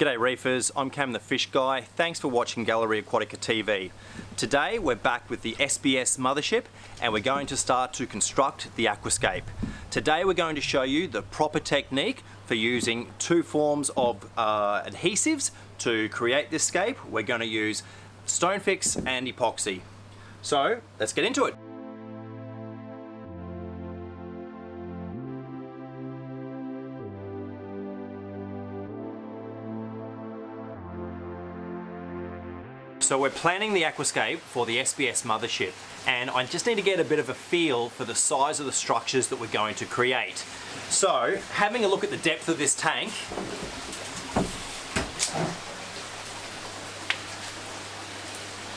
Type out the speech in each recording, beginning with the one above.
G'day reefers, I'm Cam the Fish Guy. Thanks for watching Gallery Aquatica TV. Today we're back with the SPS mothership and we're going to start to construct the aquascape. Today we're going to show you the proper technique for using two forms of uh, adhesives to create this scape. We're going to use Stonefix and epoxy. So let's get into it. So we're planning the aquascape for the SPS mothership and I just need to get a bit of a feel for the size of the structures that we're going to create. So having a look at the depth of this tank,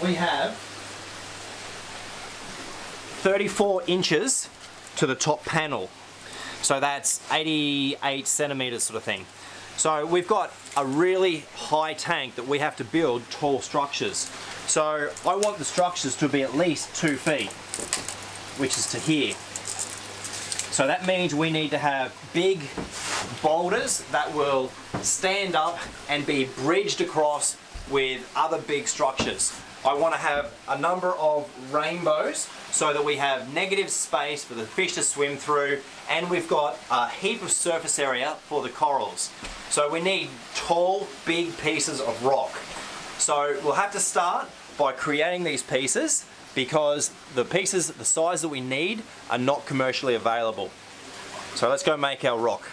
we have 34 inches to the top panel. So that's 88 centimeters sort of thing. So we've got a really high tank that we have to build tall structures. So I want the structures to be at least two feet, which is to here. So that means we need to have big boulders that will stand up and be bridged across with other big structures. I want to have a number of rainbows so that we have negative space for the fish to swim through and we've got a heap of surface area for the corals. So we need tall, big pieces of rock. So we'll have to start by creating these pieces because the pieces, the size that we need are not commercially available. So let's go make our rock.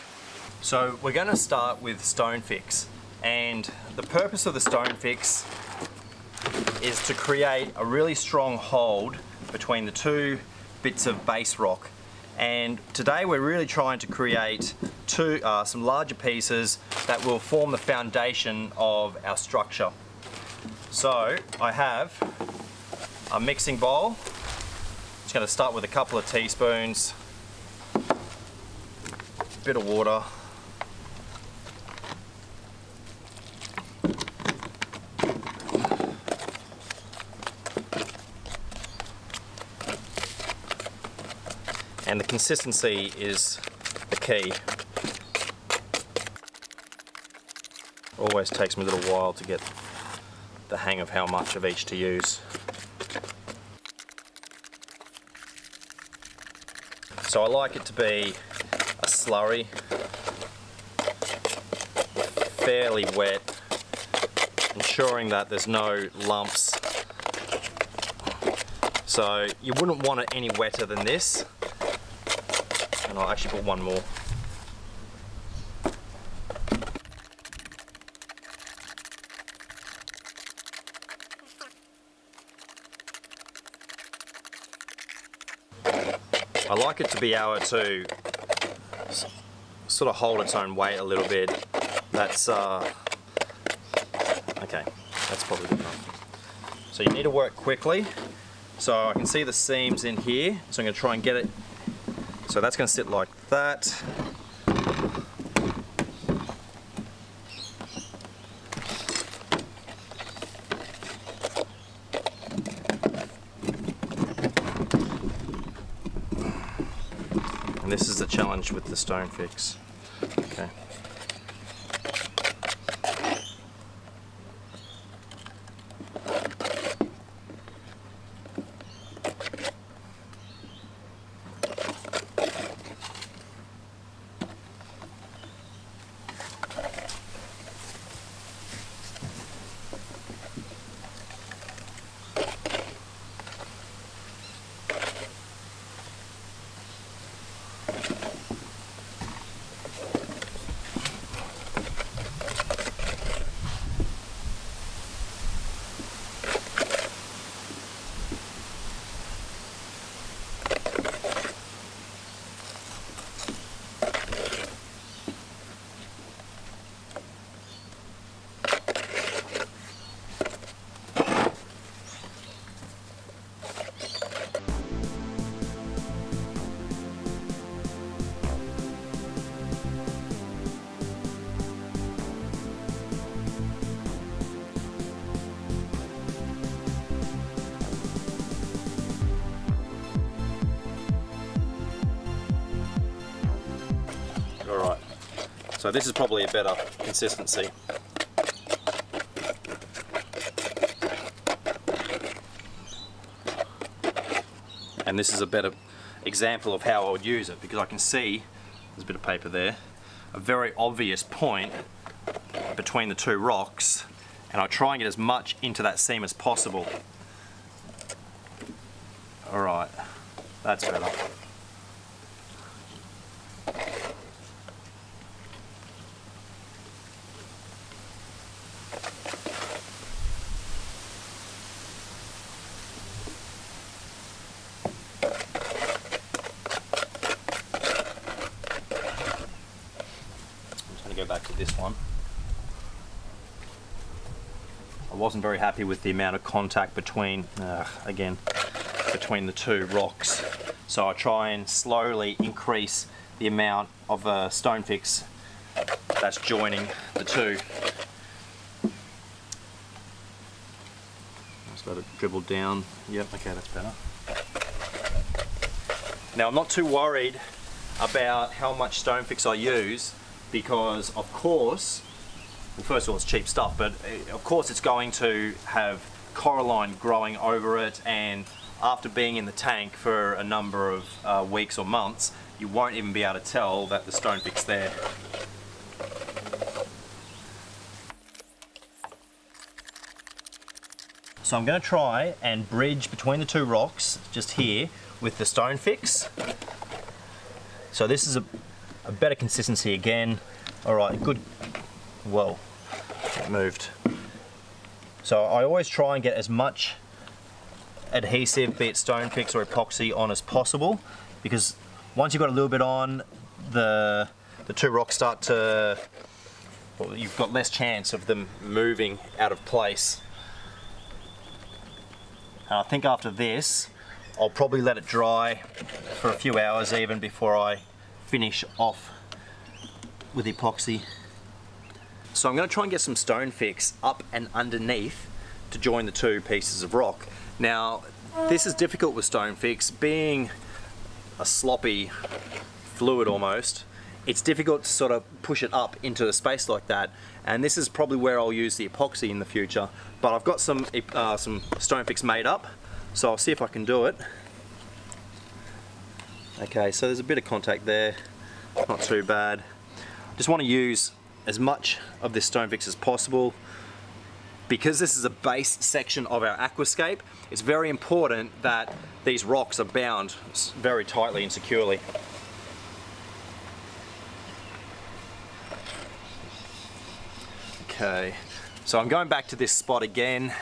So we're going to start with stone fix and the purpose of the stone fix is to create a really strong hold between the two bits of base rock and today we're really trying to create two, uh, some larger pieces that will form the foundation of our structure. So I have a mixing bowl. Just going to start with a couple of teaspoons, a bit of water, and the consistency is the key. Always takes me a little while to get the hang of how much of each to use. So I like it to be a slurry, fairly wet, ensuring that there's no lumps. So you wouldn't want it any wetter than this and I'll actually put one more. I like it to be able to sort of hold its own weight a little bit. That's, uh, okay, that's probably good enough. So you need to work quickly. So I can see the seams in here, so I'm going to try and get it so that's going to sit like that. And this is the challenge with the Stonefix. Okay. So this is probably a better consistency. And this is a better example of how I would use it because I can see, there's a bit of paper there, a very obvious point between the two rocks and I try and get as much into that seam as possible. Alright, that's better. Go back to this one. I wasn't very happy with the amount of contact between, uh, again, between the two rocks. So I try and slowly increase the amount of uh, stone fix that's joining the two. Just let it dribble down. Yep, okay, that's better. Now I'm not too worried about how much stone fix I use because of course, well first of all it's cheap stuff, but eh, of course it's going to have coralline growing over it and after being in the tank for a number of uh, weeks or months, you won't even be able to tell that the stone fix there. So I'm going to try and bridge between the two rocks, just here, with the stone fix. So this is a, a better consistency again. All right, good, well, moved. So I always try and get as much adhesive, be it stone fix or epoxy on as possible because once you've got a little bit on, the, the two rocks start to, well, you've got less chance of them moving out of place. And I think after this, I'll probably let it dry for a few hours even before I finish off with epoxy. So I'm going to try and get some stone fix up and underneath to join the two pieces of rock. Now this is difficult with stone fix, being a sloppy fluid almost, it's difficult to sort of push it up into a space like that and this is probably where I'll use the epoxy in the future but I've got some uh, some stone fix made up so I'll see if I can do it okay so there's a bit of contact there not too bad just want to use as much of this stone fix as possible. Because this is a base section of our aquascape, it's very important that these rocks are bound very tightly and securely. Okay, so I'm going back to this spot again.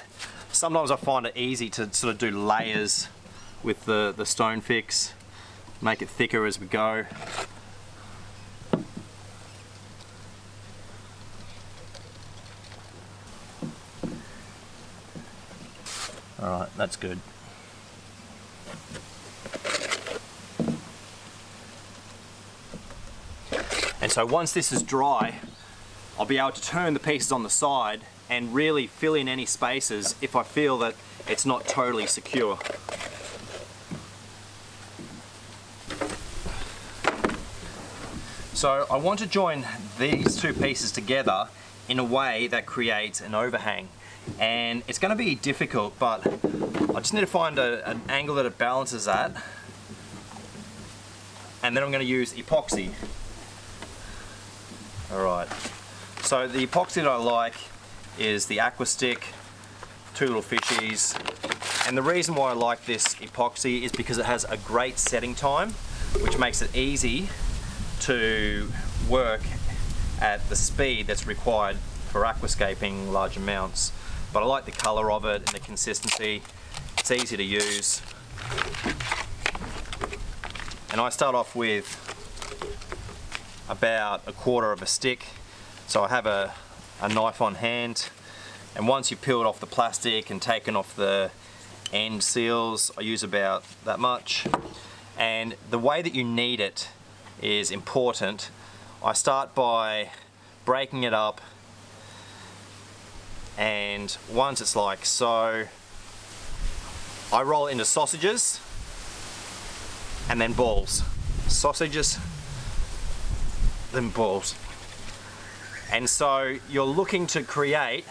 Sometimes I find it easy to sort of do layers with the, the stone fix, make it thicker as we go. Alright, that's good. And so once this is dry, I'll be able to turn the pieces on the side and really fill in any spaces if I feel that it's not totally secure. So I want to join these two pieces together in a way that creates an overhang. And it's going to be difficult but I just need to find a, an angle that it balances at. And then I'm going to use epoxy. Alright so the epoxy that I like is the AquaStik two little fishies. And the reason why I like this epoxy is because it has a great setting time which makes it easy to work at the speed that's required for aquascaping large amounts but I like the colour of it and the consistency. It's easy to use. And I start off with about a quarter of a stick. So I have a, a knife on hand and once you've peeled off the plastic and taken off the end seals, I use about that much. And the way that you knead it is important. I start by breaking it up and once it's like so I roll it into sausages and then balls sausages then balls and so you're looking to create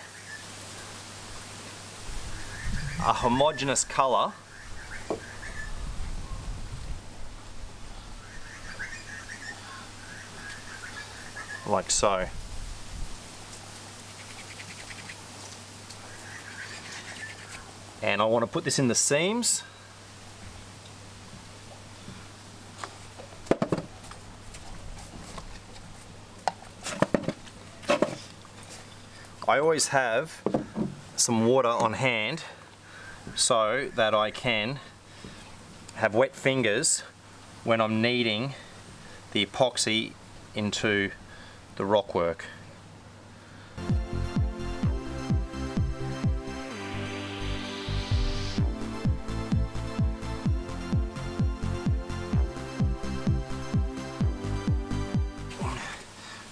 a homogeneous color like so. And I want to put this in the seams. I always have some water on hand so that I can have wet fingers when I'm kneading the epoxy into the rock work.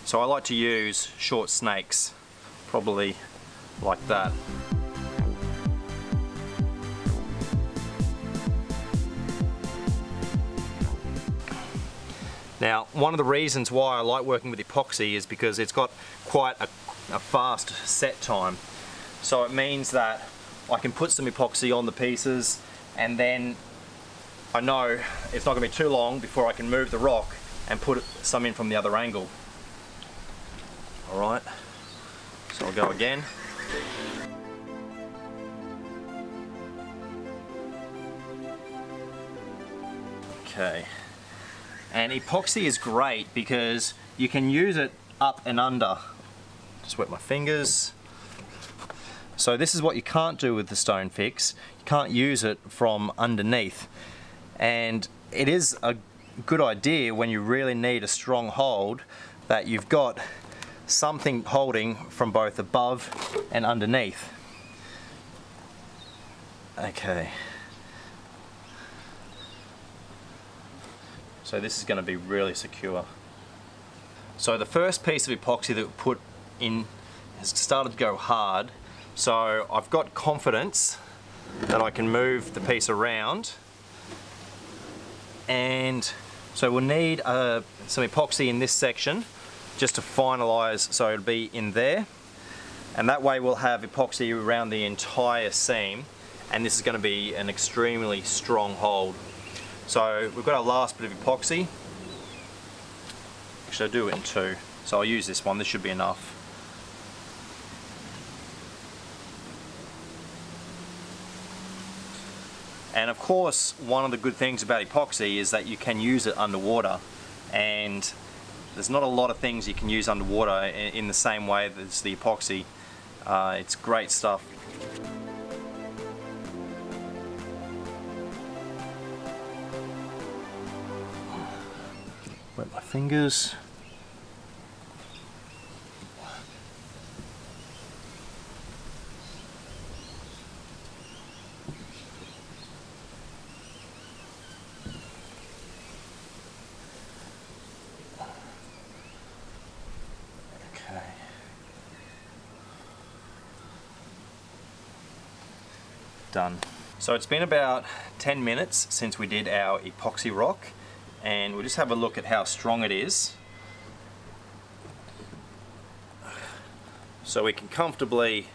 So I like to use short snakes, probably like that. Now, one of the reasons why I like working with epoxy is because it's got quite a, a fast set time. So it means that I can put some epoxy on the pieces and then I know it's not going to be too long before I can move the rock and put some in from the other angle. Alright, so I'll go again. Okay, and epoxy is great because you can use it up and under. Just wet my fingers. So this is what you can't do with the Stone Fix. You can't use it from underneath. And it is a good idea when you really need a strong hold that you've got something holding from both above and underneath. Okay. So this is going to be really secure. So the first piece of epoxy that we put in has started to go hard. So I've got confidence that I can move the piece around. And so we'll need uh, some epoxy in this section just to finalize so it'll be in there. And that way we'll have epoxy around the entire seam and this is going to be an extremely strong hold. So we've got our last bit of epoxy. Actually I'll do it in two. So I'll use this one, this should be enough. And of course, one of the good things about epoxy is that you can use it underwater. And there's not a lot of things you can use underwater in the same way as the epoxy. Uh, it's great stuff. Wet my fingers. Done. So it's been about 10 minutes since we did our epoxy rock and we'll just have a look at how strong it is. So we can comfortably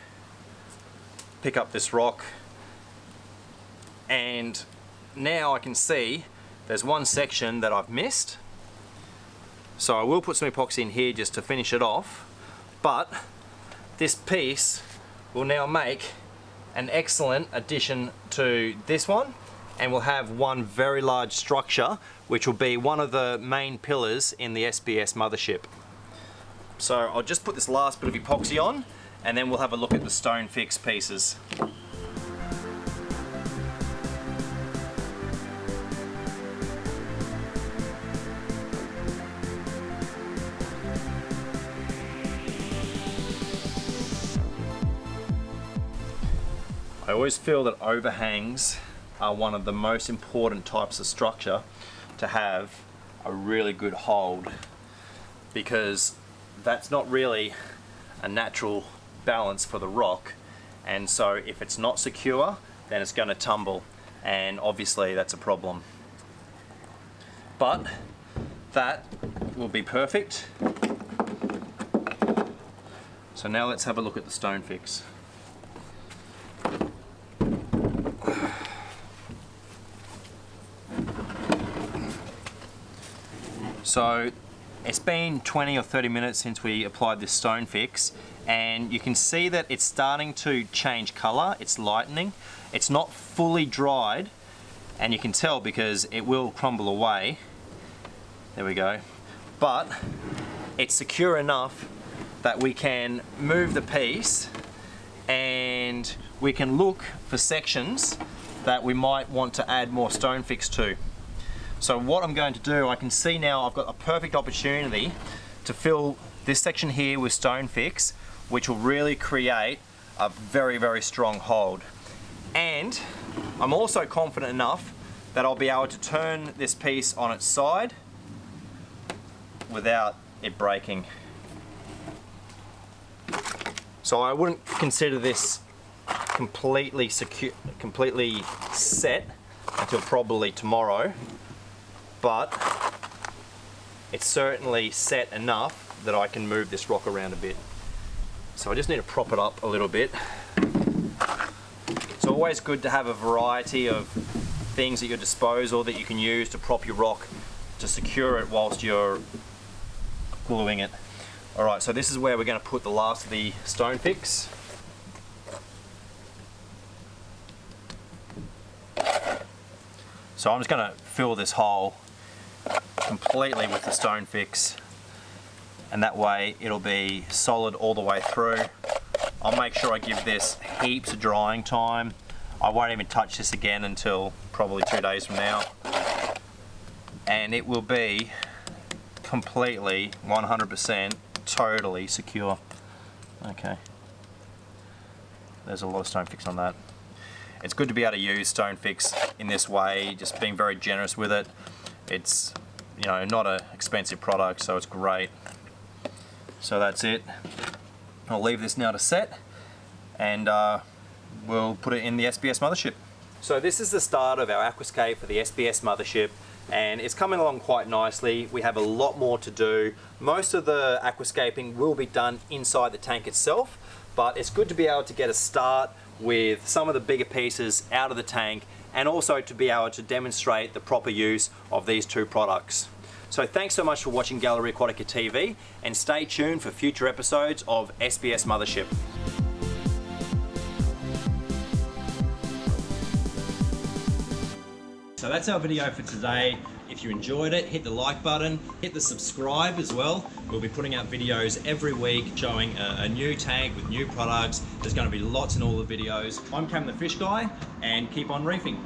pick up this rock. And now I can see there's one section that I've missed. So I will put some epoxy in here just to finish it off. But this piece will now make an excellent addition to this one. And we'll have one very large structure which will be one of the main pillars in the SPS mothership. So I'll just put this last bit of epoxy on and then we'll have a look at the stone fix pieces. I always feel that overhangs are one of the most important types of structure to have a really good hold because that's not really a natural balance for the rock. And so if it's not secure then it's going to tumble. And obviously that's a problem. But that will be perfect. So now let's have a look at the stone fix So It's been 20 or 30 minutes since we applied this stone fix and you can see that it's starting to change color, it's lightening. It's not fully dried and you can tell because it will crumble away. There we go. But it's secure enough that we can move the piece and we can look for sections that we might want to add more stone fix to. So what I'm going to do, I can see now I've got a perfect opportunity to fill this section here with stone fix, which will really create a very, very strong hold. And I'm also confident enough that I'll be able to turn this piece on its side without it breaking. So I wouldn't consider this completely secure, completely set until probably tomorrow, but it's certainly set enough that I can move this rock around a bit. So I just need to prop it up a little bit. It's always good to have a variety of things at your disposal that you can use to prop your rock to secure it whilst you're gluing it. Alright, so this is where we're going to put the last of the stone fix. So I'm just going to fill this hole completely with the stone fix and that way it'll be solid all the way through. I'll make sure I give this heaps of drying time. I won't even touch this again until probably two days from now. And it will be completely 100% totally secure. Okay. There's a lot of stone fix on that. It's good to be able to use stone fix in this way, just being very generous with it. It's you know not an expensive product, so it's great. So that's it. I'll leave this now to set and uh, we'll put it in the SPS mothership. So this is the start of our aquascape for the SPS mothership and it's coming along quite nicely. We have a lot more to do. Most of the aquascaping will be done inside the tank itself, but it's good to be able to get a start with some of the bigger pieces out of the tank and also to be able to demonstrate the proper use of these two products. So thanks so much for watching Gallery Aquatica TV and stay tuned for future episodes of SPS Mothership. So that's our video for today. If you enjoyed it, hit the like button, hit the subscribe as well. We'll be putting out videos every week showing a, a new tank with new products. There's going to be lots in all the videos. I'm Cam the Fish Guy and keep on reefing.